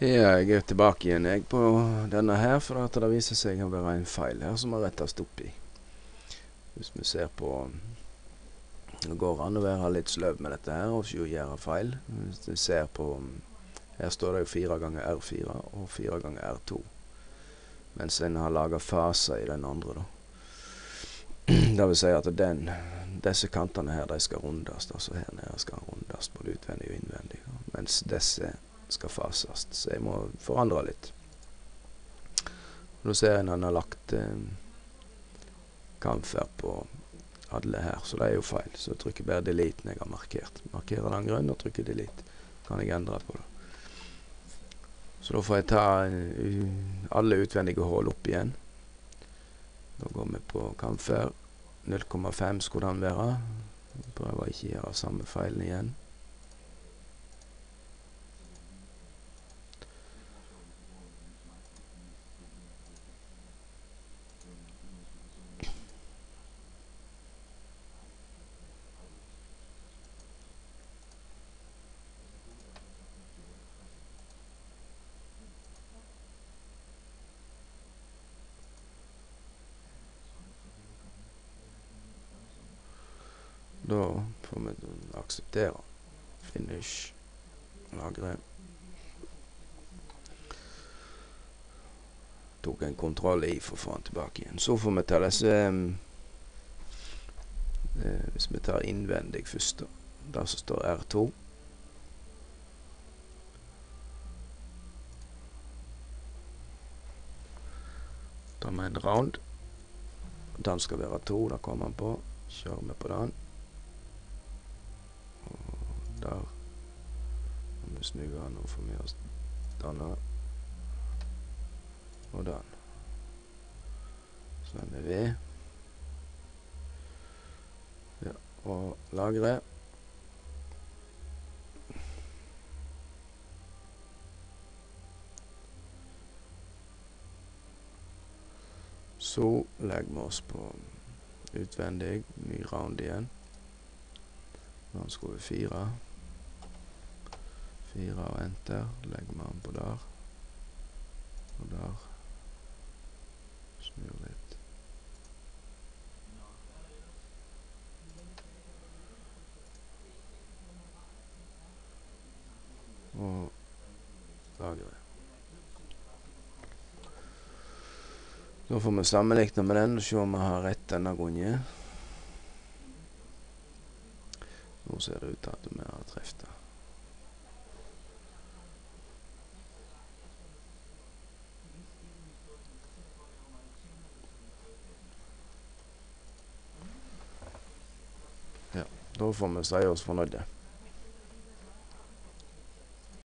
Ja, jeg er tilbake igjen jeg på denne her, for at det viser seg å være en feil her som må rettes opp i. Hvis vi ser på Det går an å være litt sløv med dette her og ikke gjøre feil. Hvis vi ser på Her står det jo fire ganger R4 og fire ganger R2. Mens en har laga faser i den andre, da. Det vil si at den disse kantene her, de skal rundes. Altså her nede skal rundes, både utvendig og innvendig. Mens disse skal fases. Så jeg må forandre litt. Nå ser en han har lagt eh, kamfer på alle her, så det er jo feil. Så jeg trykker bare delete når jeg har markert. Markerer den grønn og trykker delete. Kan jeg endre på det. Så da får jeg ta uh, alle utvendige hull opp igjen. Da går vi på kamfer. 0,5 skulle den være. Prøver ikke å gjøre samme feilen igjen. Da får vi akseptere. Finish. Lagre. Tok en kontroll i for å få den tilbake igjen. Så får vi ta disse um, eh, Hvis vi tar innvendig først, da. Der som står R2. Tar vi en round. Den skal være to, da kommer han på. Kjører vi på den. Om vi snur den og får med oss denne. Og den. Så er vi. Ja, og lagre. Så legger vi oss på utvendig, ny round igjen. Nå skal vi fire. Fire og enter. Legger vi den på der. Og der. Snur litt. Og lagre. Da får vi sammenligne med den og se om vi har rett denne gangen. Nå ser det ut til at vi har truffet det. Ja, da får vi si oss fornøyde.